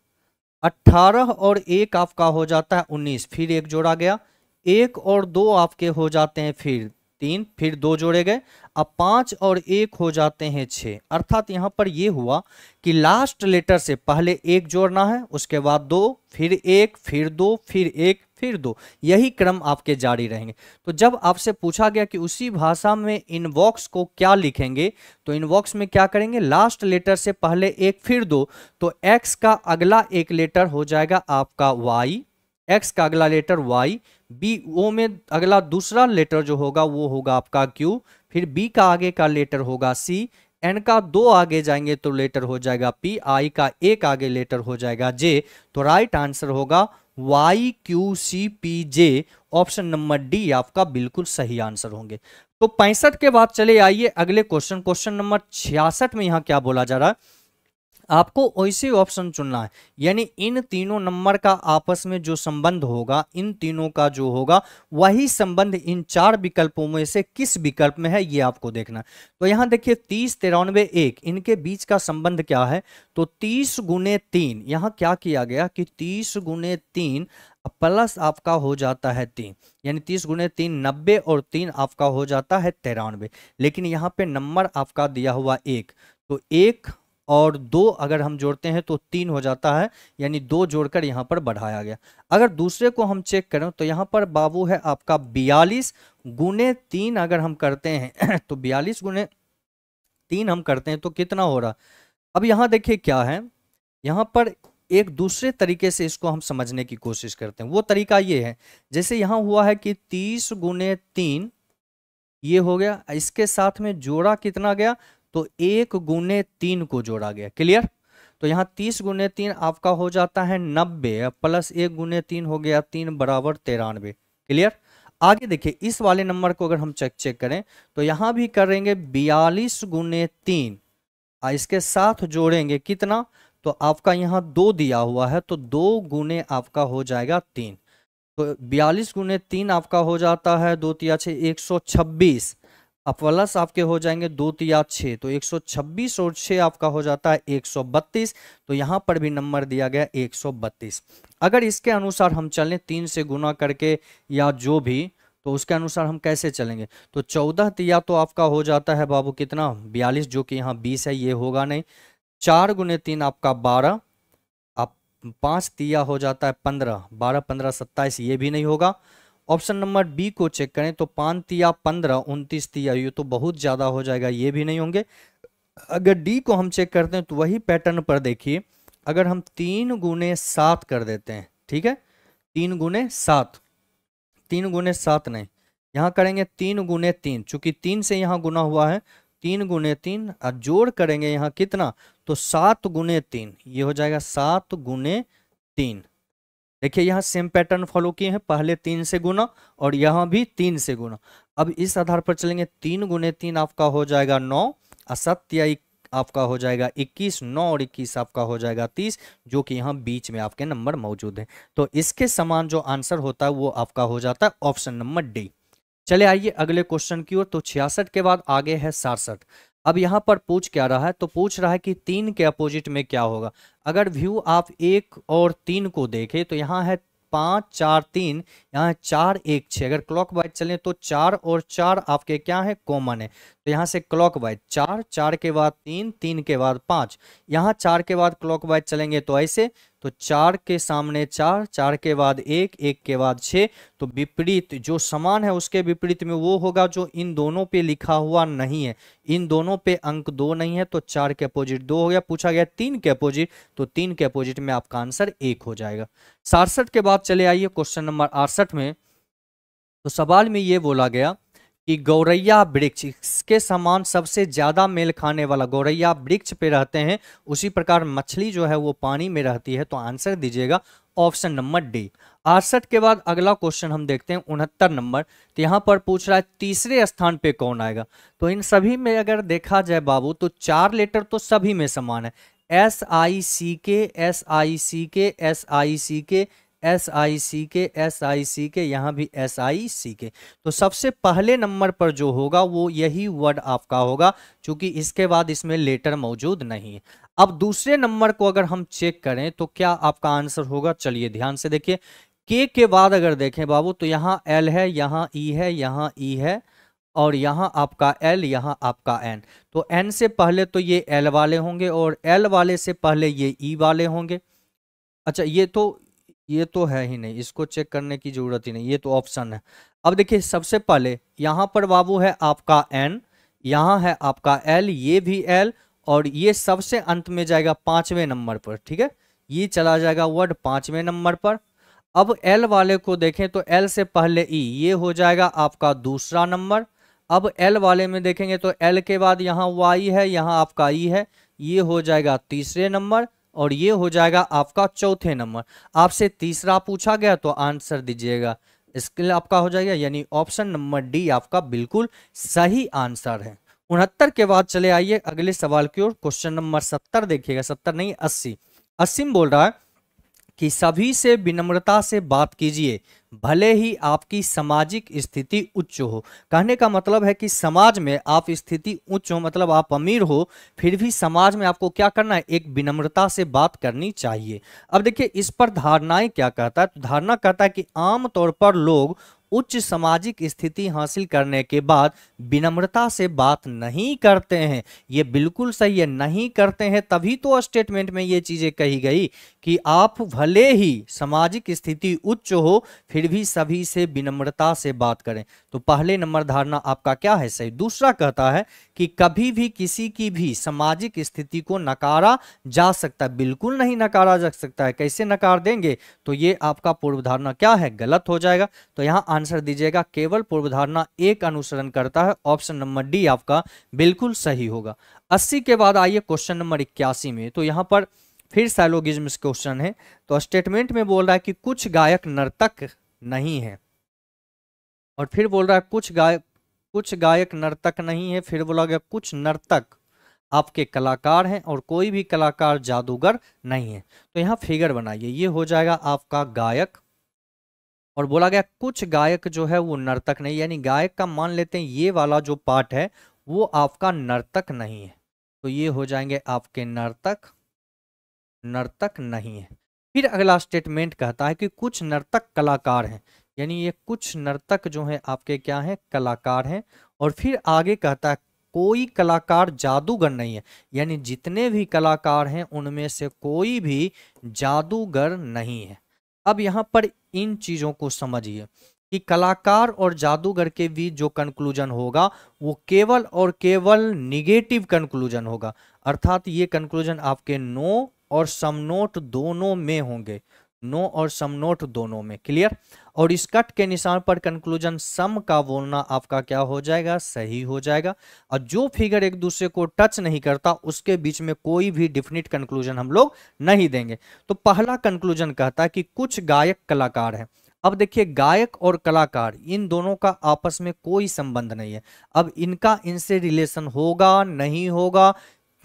18 और एक आपका हो जाता है 19 फिर एक जोड़ा गया। एक और दो आपके हो जाते हैं फिर तीन, फिर दो जोड़े गए। अब पाँच और एक हो जाते हैं छह। अर्थात यहाँ पर यह हुआ कि लास्ट लेटर से पहले एक जोड़ना है, उसके बाद दो, फिर एक, फिर दो, फिर एक, फिर दो। यही क्रम आपके जारी रहेंगे। तो जब आपसे पूछा गया कि उसी भाषा में इनबॉक्स को क्या लिखेंगे तो इनबॉक्स में क्या करेंगे? लास्ट लेटर से पहले एक, फिर दो। तो एक्स का अगला एक लेटर हो जाएगा आपका वाई एक्स का अगला लेटर वाई बी ओ में अगला दूसरा लेटर जो होगा, वो होगा आपका क्यू फिर बी का आगे का लेटर होगा सी, एन का दो आगे जाएँगे तो लेटर हो जाएगा पी, आई का एक आगे लेटर हो जाएगा जे तो राइट आंसर होगा Y Q C P J option number D आपका बिल्कुल सही आंसर होंगे। तो पैंसठ के बाद चले आइए अगले क्वेश्चन क्वेश्चन नंबर छियासठ में यहाँ क्या बोला जा रहा है? आपको ऐसे ऑप्शन चुनना है। यानी इन तीनों नंबर का आपस में जो संबंध होगा, इन तीनों का जो होगा, वही संबंध इन चार विकल्पों में से किस विकल्प में है, ये आपको देखना है। तो यहाँ देखिए, तीस, तिरानवे, एक, इनके बीच का संबंध क्या है? तो तीस गुने तीन, यहाँ क्या किया गया कि तीस गुने तीन प्लस आपका हो जाता है तीन। यानी तीस गुने तीन नब्बे और तीन आपका हो जाता है तिरानवे। लेकिन यहाँ पे नंबर आपका दिया हुआ एक। तो एक और दो अगर हम जोड़ते हैं तो तीन हो जाता है, यानी दो जोड़कर यहाँ पर बढ़ाया गया। अगर दूसरे को हम चेक करें तो यहाँ पर बाबू है आपका बयालीस गुने तीन अगर हम करते हैं तो बयालीस गुने तीन हम करते हैं तो कितना हो रहा? अब यहाँ देखिए क्या है, यहाँ पर एक दूसरे तरीके से इसको हम समझने की कोशिश करते हैं। वो तरीका ये है, जैसे यहाँ हुआ है कि तीस गुने तीन, ये हो गया, इसके साथ में जोड़ा कितना गया? तो एक गुने तीन को जोड़ा गया। क्लियर तो यहाँ तीस गुने तीन आपका हो जाता है नब्बे, प्लस एक गुने तीन हो गया तीन बराबर तिरानवे। क्लियर आगे देखिए, इस वाले नंबर को अगर हम चेक चेक करें तो यहाँ भी करेंगे बयालीस गुने तीन। इसके साथ जोड़ेंगे कितना? तो आपका यहाँ दो दिया हुआ है तो दो गुने आपका हो जाएगा तीन। तो बयालीस गुने तीन आपका हो जाता है, दो तिया छः, एक सौ छब्बीस। अब प्लस आपके हो जाएँगे दो तिया छः तो 126 और छः आपका हो जाता है 132 तो यहाँ पर भी नंबर दिया गया 132 अगर इसके अनुसार हम चलें तीन से गुना करके या जो भी तो उसके अनुसार हम कैसे चलेंगे? तो चौदह तिया तो आपका हो जाता है बाबू कितना? बयालीस, जो कि यहाँ बीस है, ये होगा नहीं। चार गुने तीन आपका बारह, आप पाँच तिया हो जाता है पंद्रह, बारह पंद्रह सत्ताईस, ये भी नहीं होगा। ऑप्शन नंबर बी को चेक करें तो पाँच तिया पंद्रह, उनतीस तिया, ये तो बहुत ज़्यादा हो जाएगा, ये भी नहीं होंगे। अगर डी को हम चेक करते हैं तो वही पैटर्न पर देखिए, अगर हम तीन गुने सात कर देते हैं, ठीक है? तीन गुने सात, तीन गुने सात नहीं, यहाँ करेंगे तीन गुने तीन, चूँकि तीन से यहाँ गुना हुआ है, तीन गुने तीन, और जोड़ करेंगे यहाँ कितना तो सात गुने तीन, ये हो जाएगा सात गुने तीन। देखिए, यहाँ सेम पैटर्न फॉलो किए हैं, पहले तीन से गुना और यहाँ भी तीन से गुना। अब इस आधार पर चलेंगे, तीन गुने तीन आपका हो जाएगा नौ असत्य आपका हो जाएगा 21 नौ और 21 आपका हो जाएगा 30 जो कि यहाँ बीच में आपके नंबर मौजूद है। तो इसके समान जो आंसर होता है, वो आपका हो जाता है ऑप्शन नंबर डी चले आइए अगले क्वेश्चन की ओर तो छियासठ के बाद आगे है सासठ। अब यहाँ पर पूछ क्या रहा है? तो पूछ रहा है कि तीन के अपोजिट में क्या होगा? अगर व्यू आप एक और तीन को देखें तो यहाँ है पाँच, चार, तीन, यहाँ चार, एक छः अगर क्लॉक वाइज चलें तो चार और चार आपके क्या है? कॉमन है। तो यहाँ से क्लॉक वाइज चार चार के बाद तीन तीन के बाद पाँच। यहाँ चार के बाद क्लॉक वाइज चलेंगे तो ऐसे तो चार के सामने चार चार के बाद एक एक के बाद छः। तो विपरीत जो समान है उसके विपरीत में वो होगा जो इन दोनों पे लिखा हुआ नहीं है। इन दोनों पे अंक दो नहीं है तो चार के अपोजिट दो हो गया, पूछा गया तीन के अपोजिट तो तीन के अपोजिट में आपका आंसर एक हो जाएगा। सासठ के बाद चले आइए क्वेश्चन नंबर अड़सठ में। तो सवाल में ये बोला गया कि गौरैया वृक्ष, इसके समान सबसे ज़्यादा मेल खाने वाला गौरैया वृक्ष पे रहते हैं, उसी प्रकार मछली जो है वो पानी में रहती है तो आंसर दीजिएगा ऑप्शन नंबर डी। अड़सठ के बाद अगला क्वेश्चन हम देखते हैं, उनहत्तर नंबर। तो यहाँ पर पूछ रहा है, तीसरे स्थान पे कौन आएगा? तो इन सभी में अगर देखा जाए बाबू तो चार लेटर तो सभी में समान है। एस आई सी के एस आई सी के एस आई सी के एस आई सी के एस आई सी के, यहाँ भी एस आई सी के। तो सबसे पहले नंबर पर जो होगा, वो यही वर्ड आपका होगा क्योंकि इसके बाद इसमें लेटर मौजूद नहीं है। अब दूसरे नंबर को अगर हम चेक करें तो क्या आपका आंसर होगा? चलिए ध्यान से देखिए। के के बाद अगर देखें बाबू तो यहाँ एल है, यहाँ ई है, यहाँ ई है, और यहाँ आपका एल यहाँ आपका एन तो एन से पहले तो ये एल वाले होंगे, और एल वाले से पहले ये ई वाले होंगे। अच्छा ये तो ये तो है ही नहीं, इसको चेक करने की ज़रूरत ही नहीं, ये तो ऑप्शन है। अब देखिए, सबसे पहले यहाँ पर बाबू है आपका एन यहाँ है आपका एल ये भी एल और ये सबसे अंत में जाएगा पाँचवें नंबर पर, ठीक है? ये चला जाएगा वर्ड पाँचवें नंबर पर। अब एल वाले को देखें तो एल से पहले ई ये हो जाएगा आपका दूसरा नंबर। अब एल वाले में देखेंगे तो एल के बाद यहाँ वाई है, यहाँ आपका ई है, ये हो जाएगा तीसरे नंबर। और ये हो जाएगा आपका चौथे नंबर। आपसे तीसरा पूछा गया तो आंसर दीजिएगा। इसके लिए आपका हो जाएगा, यानी ऑप्शन नंबर डी आपका बिल्कुल सही आंसर है। उनहत्तर के बाद चले आइए अगले सवाल की ओर। क्वेश्चन नंबर सत्तर देखिएगा, सत्तर नहीं, अस्सी। अस्सी बोल रहा है कि सभी से विनम्रता से बात कीजिए भले ही आपकी सामाजिक स्थिति उच्च हो। कहने का मतलब है कि समाज में आप स्थिति उच्च हो मतलब आप अमीर हो, फिर भी समाज में आपको क्या करना है? एक विनम्रता से बात करनी चाहिए। अब देखिए, इस पर धारणाएँ क्या कहता है? तो धारणा कहता है कि आमतौर पर लोग उच्च सामाजिक स्थिति हासिल करने के बाद विनम्रता से बात नहीं करते हैं। ये बिल्कुल सही है, नहीं करते हैं, तभी तो स्टेटमेंट में ये चीज़ें कही गई कि आप भले ही सामाजिक स्थिति उच्च हो, फिर भी सभी से विनम्रता से बात करें। तो पहले नंबर धारणा आपका क्या है, सही? दूसरा कहता है कि कभी भी किसी की भी सामाजिक स्थिति को नकारा जा सकता है। बिल्कुल नहीं नकारा जा सकता है। कैसे नकार देंगे? तो ये आपका पूर्व धारणा क्या है? गलत हो जाएगा। तो यहाँ आंसर दीजिएगा, केवल पूर्व धारणा एक अनुसरण करता है। ऑप्शन नंबर डी आपका बिल्कुल सही होगा। अस्सी के बाद आइए क्वेश्चन नंबर इक्यासी में। तो यहाँ पर फिर सैलोगिज्म क्वेश्चन है। तो स्टेटमेंट में बोल रहा है कि कुछ गायक नर्तक नहीं है। और फिर बोल रहा है, कुछ गायक कुछ गायक नर्तक नहीं है। फिर बोला गया, कुछ नर्तक आपके कलाकार हैं और कोई भी कलाकार जादूगर नहीं है। तो यहाँ फिगर बनाइए, ये हो जाएगा आपका गायक। और बोला गया, कुछ गायक जो है वो नर्तक नहीं, यानी गायक का मान लेते हैं, ये वाला जो पार्ट है, वो आपका नर्तक नहीं है। तो ये हो जाएँगे आपके नर्तक नर्तक नहीं है। फिर अगला स्टेटमेंट कहता है कि कुछ नर्तक कलाकार हैं। यानी ये कुछ नर्तक जो हैं, आपके क्या हैं? कलाकार हैं। और फिर आगे कहता है, कोई कलाकार जादूगर नहीं है। यानी जितने भी कलाकार हैं, उनमें से कोई भी जादूगर नहीं है। अब यहाँ पर इन चीज़ों को समझिए कि कलाकार और जादूगर के बीच जो कंक्लूजन होगा, वो केवल और केवल निगेटिव कंक्लूजन होगा। अर्थात ये कंक्लूजन आपके नो और समनोट दोनों में होंगे। नो और सम नोट दोनों में क्लियर? और इस कट के निशान पर कंक्लूजन सम का बोलना आपका क्या हो जाएगा? सही हो जाएगा। और जो फिगर एक दूसरे को टच नहीं करता, उसके बीच में कोई भी डिफिनिट कंक्लूजन हम लोग नहीं देंगे। तो पहला कंक्लूजन कहता है कि कुछ गायक कलाकार हैं। अब देखिए, गायक और कलाकार, इन दोनों का आपस में कोई संबंध नहीं है। अब इनका इनसे रिलेशन होगा, नहीं होगा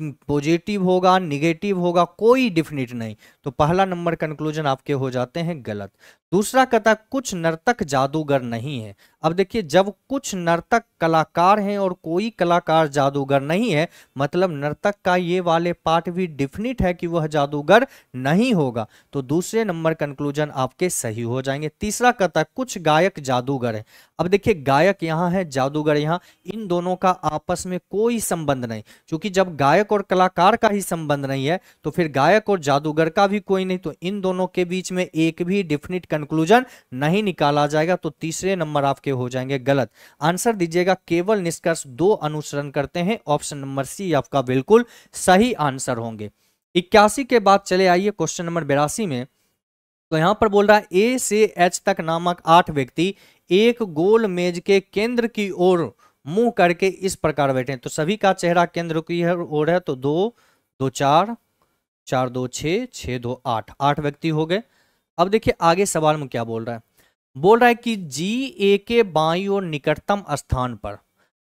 पॉजिटिव होगा निगेटिव होगा, कोई डिफिनिट नहीं। तो पहला नंबर कंक्लूजन आपके हो जाते हैं गलत। दूसरा कथा, कुछ नर्तक जादूगर नहीं है। अब देखिए, जब कुछ नर्तक कलाकार हैं और कोई कलाकार जादूगर नहीं है मतलब नर्तक का ये वाले पार्ट भी डिफिनिट है कि वह जादूगर नहीं होगा। तो दूसरे नंबर कंक्लूजन आपके सही हो जाएँगे। तीसरा कथा, कुछ गायक जादूगर है। अब देखिए, गायक यहाँ है, जादूगर यहाँ। इन दोनों का आपस में कोई संबंध नहीं। क्योंकि जब गायक और कलाकार का ही संबंध नहीं है तो फिर गायक और जादूगर का भी कोई नहीं तो इन दोनों के बीच में एक भी डिफिनिट कंक्लूजन नहीं निकाला जाएगा तो तीसरे नंबर आपके हो जाएँगे गलत। आंसर दीजिएगा, केवल निष्कर्ष दो अनुसरण करते हैं ऑप्शन नंबर सी आपका बिल्कुल सही आंसर होंगे। इक्यासी के बाद चले आइए क्वेश्चन नंबर बिरासी में। तो यहाँ पर बोल रहा है ए से एच तक नामक आठ व्यक्ति एक गोल मेज के केंद्र की ओर मुँह करके इस प्रकार बैठे तो सभी का चेहरा केंद्र की है ओर है तो दो दो चार चार दो छ छ दो आठ। आठ व्यक्ति हो गए। अब देखिए, आगे सवाल में क्या बोल रहा है? बोल रहा है कि जी ए के बाई और निकटतम स्थान पर।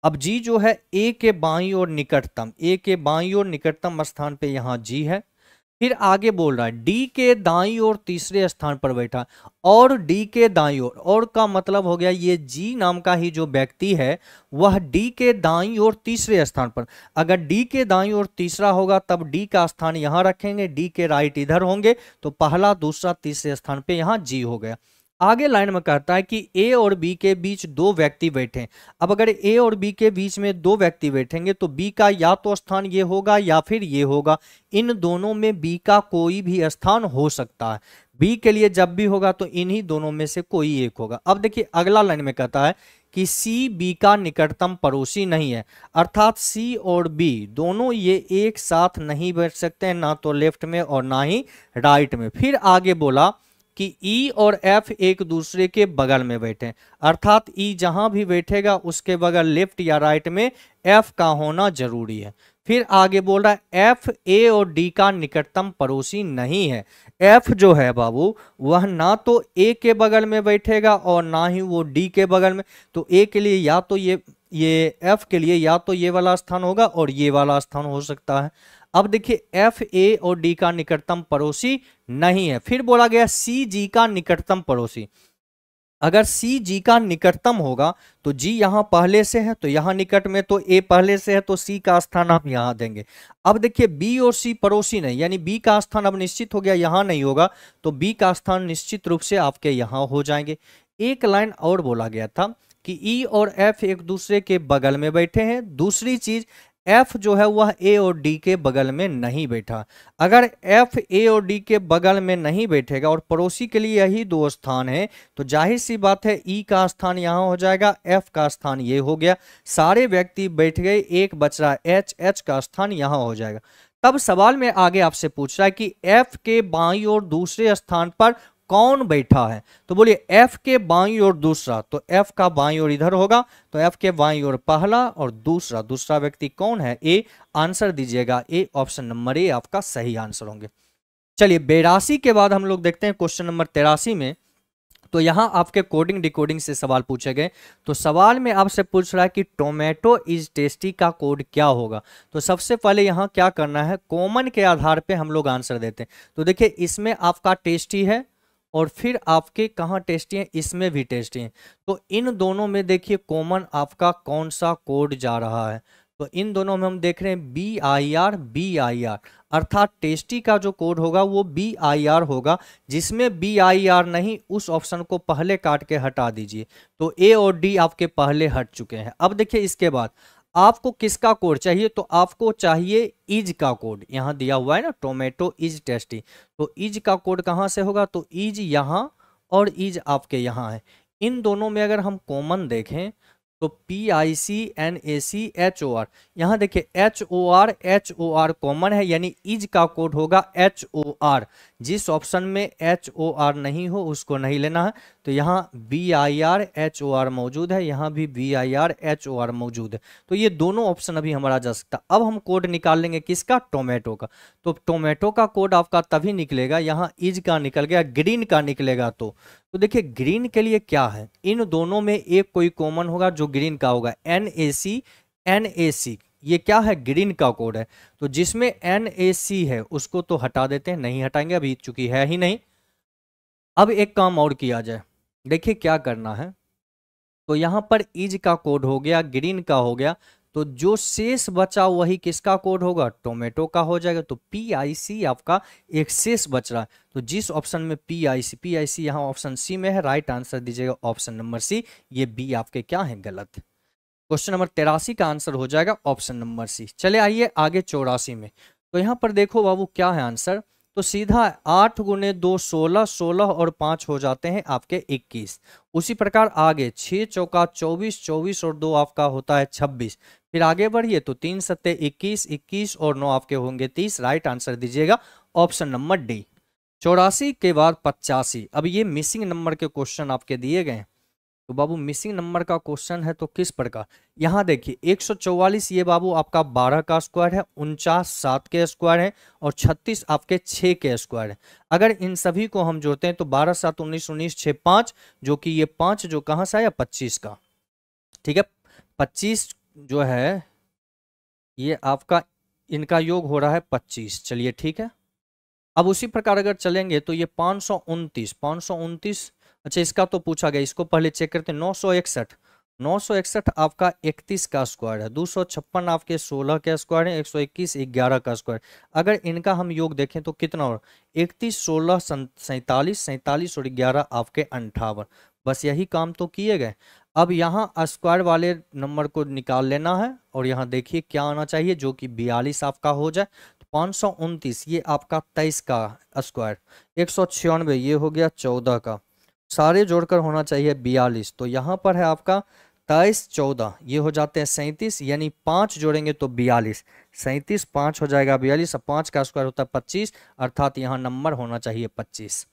अब जी जो है, ए के बाई और निकटतम, ए के बाई और निकटतम स्थान पे यहाँ जी है। फिर आगे बोल रहा है, डी के दाई और तीसरे स्थान पर बैठा। और डी के दाई और और का मतलब हो गया ये जी नाम का ही जो व्यक्ति है, वह डी के दाई और तीसरे स्थान पर। अगर डी के दाई और तीसरा होगा, तब डी का स्थान यहाँ रखेंगे, डी के राइट इधर होंगे तो पहला, दूसरा, तीसरे स्थान पे यहाँ जी हो गया। आगे लाइन में कहता है कि ए और बी के बीच दो व्यक्ति बैठे अब अगर ए और बी के बीच में दो व्यक्ति बैठेंगे तो बी का या तो स्थान ये होगा या फिर ये होगा। इन दोनों में बी का कोई भी स्थान हो सकता है। बी के लिए जब भी होगा तो इन्हीं दोनों में से कोई एक होगा। अब देखिए, अगला लाइन में कहता है कि सी, बी का निकटतम पड़ोसी नहीं है। अर्थात सी और बी दोनों ये एक साथ नहीं बैठ सकते, ना तो लेफ़्ट में और ना ही राइट में। फिर आगे बोला कि ई और एफ़ एक दूसरे के बगल में बैठे। अर्थात ई जहाँ भी बैठेगा, उसके बगल लेफ़्ट या राइट में एफ़ का होना ज़रूरी है। फिर आगे बोल रहा है, एफ़, ए और डी का निकटतम पड़ोसी नहीं है। एफ़ जो है बाबू, वह ना तो ए के बगल में बैठेगा और ना ही वो डी के बगल में। तो ए के लिए या तो ये ये एफ़ के लिए या तो ये वाला स्थान होगा और ये वाला स्थान हो सकता है। अब देखिए एफ़ ए और डी का निकटतम पड़ोसी नहीं है। फिर बोला गया सी जी का निकटतम पड़ोसी। अगर सी जी का निकटतम होगा तो जी यहाँ पहले से है तो यहाँ निकट में तो ए पहले से है तो सी का स्थान आप यहाँ देंगे। अब देखिए बी और सी पड़ोसी नहीं, यानी बी का स्थान अब निश्चित हो गया, यहाँ नहीं होगा तो बी का स्थान निश्चित रूप से आपके यहाँ हो जाएँगे। एक लाइन और बोला गया था कि ई e और एफ़ एक दूसरे के बगल में बैठे हैं। दूसरी चीज़ एफ़ जो है वह ए और डी के बगल में नहीं बैठा। अगर एफ़ ए और डी के बगल में नहीं बैठेगा और पड़ोसी के लिए यही दो स्थान है तो ज़ाहिर सी बात है ई e का स्थान यहाँ हो जाएगा एफ़ का स्थान ये हो गया। सारे व्यक्ति बैठ गए, एक बच रहा एच एच का स्थान यहाँ हो जाएगा। तब सवाल में आगे आपसे पूछ रहा है कि एफ़ के बाई और दूसरे स्थान पर कौन बैठा है? तो बोलिए एफ़ के बाई और दूसरा तो एफ़ का बाई और इधर होगा तो एफ़ के बाई और पहला और दूसरा दूसरा व्यक्ति कौन है? ए आंसर दीजिएगा। ए ऑप्शन नंबर ए आपका सही आंसर होंगे। चलिए, बेरासी के बाद हम लोग देखते हैं क्वेश्चन नंबर तेरासी में। तो यहाँ आपके कोडिंग डिकोडिंग से सवाल पूछे गए। तो सवाल में आपसे पूछ रहा है कि टोमेटो इज़ टेस्टी का कोड क्या होगा? तो सबसे पहले यहाँ क्या करना है? कॉमन के आधार पे हम लोग आंसर देते हैं। तो देखिए, इसमें आपका टेस्टी है और फिर आपके कहाँ टेस्टी हैं, इसमें भी टेस्टी हैं। तो इन दोनों में देखिए, कॉमन आपका कौन सा कोड जा रहा है? तो इन दोनों में हम देख रहे हैं B I R B I R अर्थात टेस्टी का जो कोड होगा, वो बी आई आर होगा, जिसमें बी आई आर नहीं, उस ऑप्शन को पहले काट के हटा दीजिए। तो ए और डी आपके पहले हट चुके हैं। अब देखिए इसके बाद आपको किसका कोड चाहिए? तो आपको चाहिए इज़ का कोड। यहाँ दिया हुआ है ना, टोमेटो इज़ टेस्टी। तो इज़ का कोड कहाँ से होगा? तो इज़ यहाँ और इज़ आपके यहाँ है। इन दोनों में अगर हम कॉमन देखें तो P I C N A C H O R यहाँ देखिए H O R H O R common है, यानी इज़ का कोड होगा एच ओ आर जिस ऑप्शन में एच ओ आर नहीं हो, उसको नहीं लेना है। तो यहाँ B I R H O R मौजूद है, यहाँ भी B I R H O R मौजूद है। तो ये दोनों ऑप्शन अभी हमारा जा सकता अब हम कोड निकाल लेंगे किसका? टोमेटो का। तो टोमेटो का कोड आपका तभी निकलेगा, यहाँ इज़ का निकल गया ग्रीन का निकलेगा तो। तो देखिए ग्रीन के लिए क्या है? इन दोनों में एक कोई कॉमन होगा जो ग्रीन का होगा N A C N A सी ये क्या है? ग्रीन का कोड है। तो जिसमें एन ए सी है, उसको तो हटा देते हैं, नहीं हटाएँगे, अभी चूँकि है ही नहीं। अब एक काम और किया जाए, देखिए क्या करना है। तो यहाँ पर इज़ का कोड हो गया ग्रीन का हो गया तो जो शेष बचा वही किसका कोड होगा? टोमेटो का हो जाएगा। तो पी आई सी आपका एक शेष बच रहा है। तो जिस ऑप्शन में P I C P I सी यहाँ ऑप्शन सी में है राइट आंसर दीजिएगा ऑप्शन नंबर सी ये बी आपके क्या है? गलत। क्वेश्चन नंबर तेरासी का आंसर हो जाएगा ऑप्शन नंबर सी चले आइए आगे चौरासी में। तो यहाँ पर देखो बाबू, क्या है आंसर? तो सीधा आठ गुने दो सोलह सोलह और पाँच हो जाते हैं आपके इक्कीस। उसी प्रकार आगे छः चौका चौबीस चौबीस और दो आपका होता है छब्बीस। फिर आगे बढ़िए तो तीन सत्ते इक्कीस इक्कीस और नौ आपके होंगे तीस। राइट आंसर दीजिएगा ऑप्शन नंबर डी। चौरासी के बाद पचासी। अब ये मिसिंग नंबर के क्वेश्चन आपके दिए गए तो बाबू मिसिंग नंबर का क्वेश्चन है तो किस प्रकार यहाँ देखिए 144 ये बाबू आपका 12 का स्क्वायर है, उनचास सात के स्क्वायर है और 36 आपके 6 के स्क्वायर है। अगर इन सभी को हम जोड़ते हैं तो 12 सात, उन्नीस उन्नीस छः पाँच, जो कि ये पाँच जो कहाँ से आया? पच्चीस का। ठीक है? पच्चीस जो है, ये आपका, इनका योग हो रहा है पच्चीस। चलिए ठीक है? अब उसी प्रकार अगर चलेंगे तो ये पाँच सौ उनतीस अच्छा इसका तो पूछा गया, इसको पहले चेक करते हैं, नौ सौ इकसठ। नौ सौ इकसठ आपका इकतीस का स्क्वायर है, दो सौ छप्पन आपके सोलह का स्क्वायर है, एक सौ इक्कीस ग्यारह का स्क्वायर अगर इनका हम योग देखें तो कितना और इकतीस, सोलह सैंतालीस सैंतालीस और ग्यारह आपके अंठावन। बस यही काम तो किए गए। अब यहाँ स्क्वायर वाले नंबर को निकाल लेना है और यहाँ देखिए क्या आना चाहिए, जो कि बयालीस आपका हो जाए तो पाँच सौ उनतीस, ये आपका तेईस का स्क्वायर एक सौ छियानवे, ये हो गया चौदह का। सारे जोड़कर होना चाहिए बयालीस। तो यहाँ पर है आपका तेईस, चौदह। ये हो जाते हैं सैंतीस, यानी पाँच जोड़ेंगे तो बयालीस। सैंतीस, पाँच हो जाएगा बयालीस और पाँच का स्क्वायर होता है पच्चीस, अर्थात यहाँ नंबर होना चाहिए पच्चीस।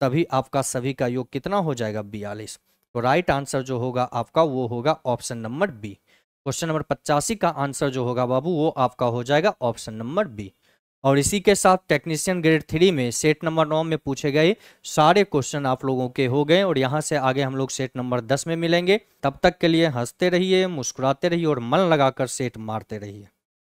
तभी आपका सभी का योग कितना हो जाएगा बयालीस। तो राइट आंसर जो होगा आपका, वो होगा option number B question number पचासी का आंसर जो होगा बाबू, वो आपका हो जाएगा ऑप्शन नंबर बी और इसी के साथ टेक्नीशियन ग्रेड थ्री में सेट नंबर नौ में पूछे गए सारे क्वेश्चन आप लोगों के हो गए और यहाँ से आगे हम लोग सेट नंबर दस में मिलेंगे। तब तक के लिए हँसते रहिए, मुस्कुराते रहिए और मन लगाकर सेट मारते रहिए।